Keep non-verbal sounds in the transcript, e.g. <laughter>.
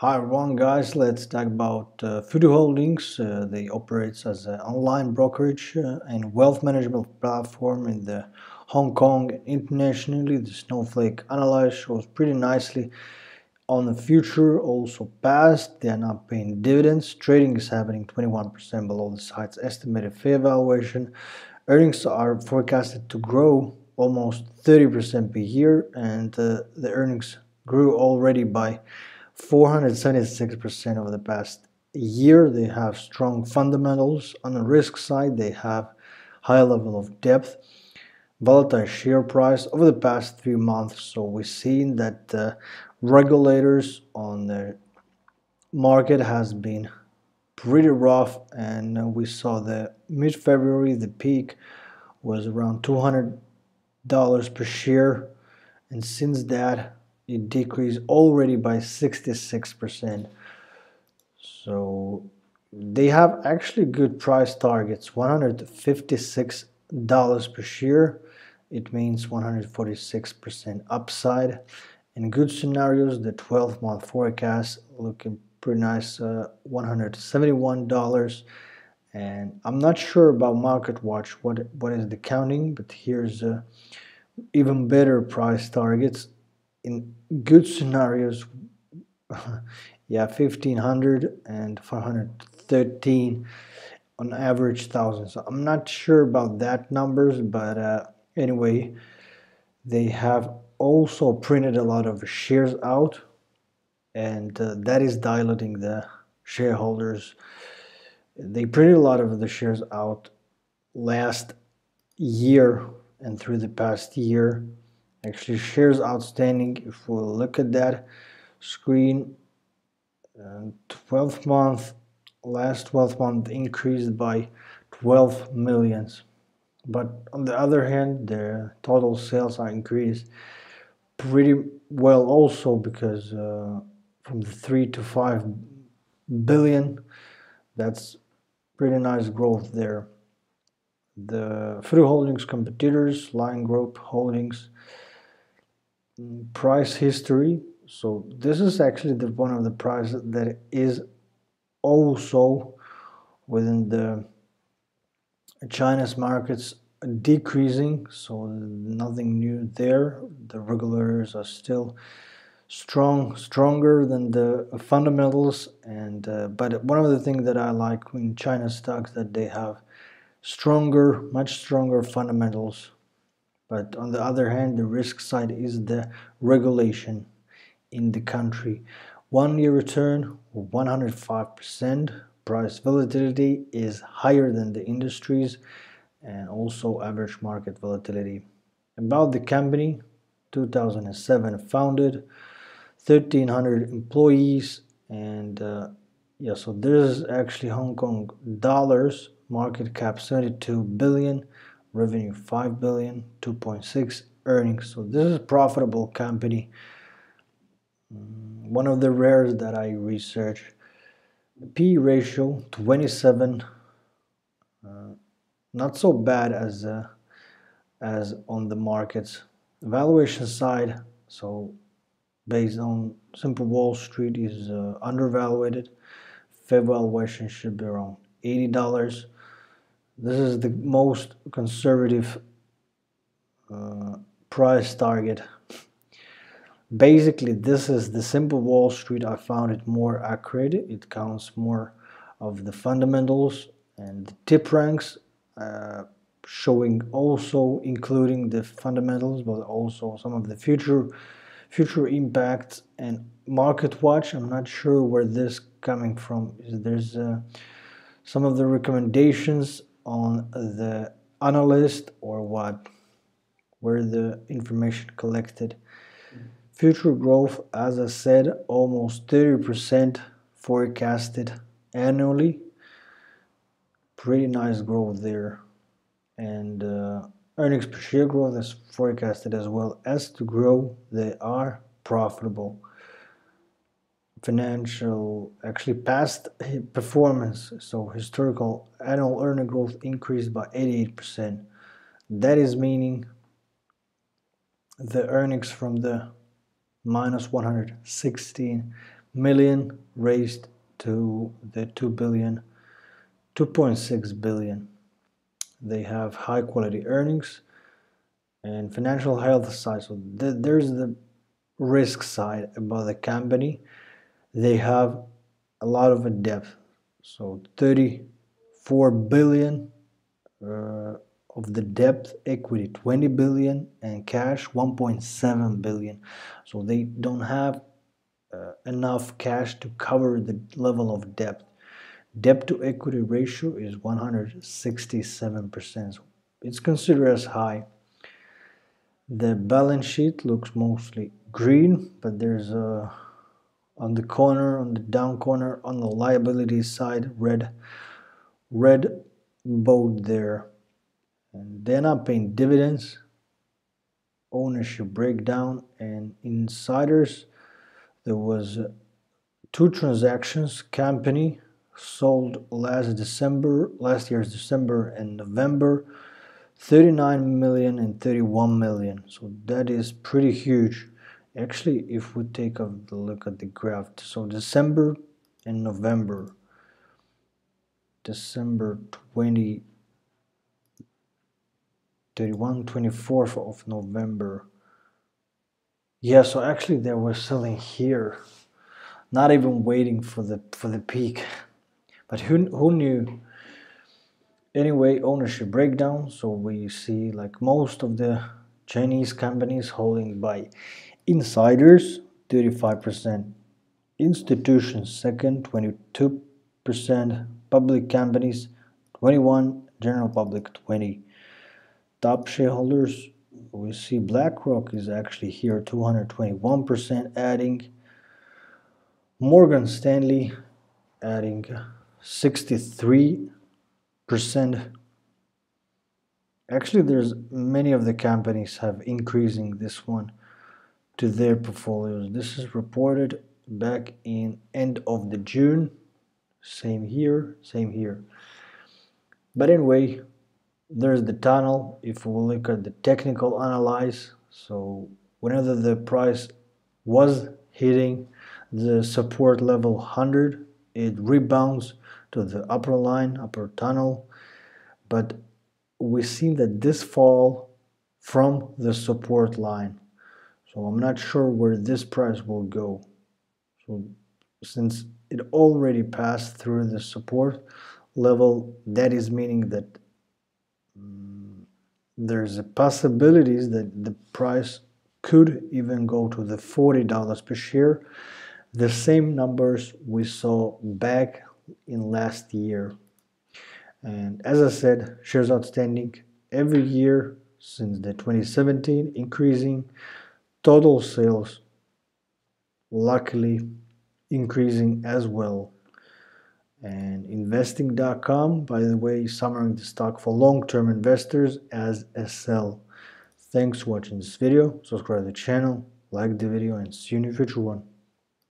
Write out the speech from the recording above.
Hi everyone guys, let's talk about uh, Futu Holdings. Uh, they operate as an online brokerage uh, and wealth management platform in the Hong Kong and internationally. The Snowflake analyze shows pretty nicely on the future, also past. They are not paying dividends. Trading is happening 21% below the site's estimated fair valuation. Earnings are forecasted to grow almost 30% per year and uh, the earnings grew already by 476% over the past year. They have strong fundamentals. On the risk side, they have high level of depth, volatile share price over the past three months. So we've seen that regulators on the market has been pretty rough and we saw the mid-February the peak was around $200 per share and since that it decreased already by 66%. So they have actually good price targets, $156 per share. It means 146% upside. In good scenarios, the 12 month forecast looking pretty nice, uh, $171. And I'm not sure about MarketWatch, what, what is the counting, but here's uh, even better price targets in good scenarios <laughs> yeah 1500 and 513 on average thousand so i'm not sure about that numbers but uh, anyway they have also printed a lot of shares out and uh, that is diluting the shareholders. They printed a lot of the shares out last year and through the past year actually shares outstanding. If we look at that screen uh, 12 month last 12 month increased by 12 millions. But on the other hand the total sales are increased pretty well also because uh, from the 3 to 5 billion that's pretty nice growth there. The Futu Holdings competitors Lion Group Holdings price history. So this is actually the one of the prices that is also within the China's markets decreasing. So nothing new there. The regulators are still strong stronger than the fundamentals. And uh, but one of the things that I like in China stocks that they have stronger much stronger fundamentals but on the other hand, the risk side is the regulation in the country. One year return 105%. Price volatility is higher than the industries and also average market volatility. About the company, 2007 founded, 1300 employees and uh, yeah so this is actually Hong Kong dollars market cap 72 billion revenue 5 billion 2.6 earnings. So this is a profitable company. Mm, one of the rares that I research. P ratio 27 uh, not so bad as uh, as on the markets. Valuation side so based on Simply Wall Street is uh, undervalued. Fair valuation should be around $80 this is the most conservative uh, price target. Basically, this is the Simply Wall Street. I found it more accurate. It counts more of the fundamentals and the TipRanks, uh, showing also including the fundamentals, but also some of the future future impacts and market watch. I'm not sure where this coming from. There's uh, some of the recommendations on the analyst or what where the information collected. Future growth as i said almost 30% forecasted annually. Pretty nice growth there. And uh, earnings per share growth is forecasted as well as to grow. They are profitable financial actually past performance so historical annual earning growth increased by 88% that is meaning the earnings from the minus 116 million raised to the 2 billion 2.6 billion. They have high quality earnings and financial health side. So th there's the risk side about the company they have a lot of a depth. So 34 billion uh, of the debt equity 20 billion and cash 1.7 billion. So they don't have uh, enough cash to cover the level of debt debt to equity ratio is 167% so it's considered as high. The balance sheet looks mostly green but there's a on the corner on the down corner on the liability side red red boat there. And they're not paying dividends. Ownership breakdown and insiders there was two transactions. Company sold last december last year's december and november 39 million and 31 million. So that is pretty huge actually if we take a look at the graph so December and November December 20 31 24th of November. Yeah so actually they were selling here not even waiting for the for the peak. But who, who knew? Anyway ownership breakdown so we see like most of the Chinese companies holding by insiders 35%, institutions second 22%, public companies 21, general public 20. Top shareholders we see BlackRock is actually here 221% adding. Morgan Stanley adding 63% actually there's many of the companies have increasing this one to their portfolios. This is reported back in end of the June. Same here, same here. But anyway, there's the tunnel. If we look at the technical analyze, so whenever the price was hitting the support level 100, it rebounds to the upper line, upper tunnel. But we see that this fall from the support line so I'm not sure where this price will go. So since it already passed through the support level, that is meaning that um, there's a possibilities that the price could even go to the $40 per share. The same numbers we saw back in last year. And as I said, shares outstanding every year since the 2017 increasing total sales luckily increasing as well. And investing.com by the way summarizing the stock for long-term investors as a sell thanks for watching this video. Subscribe to the channel like the video and see you in the future one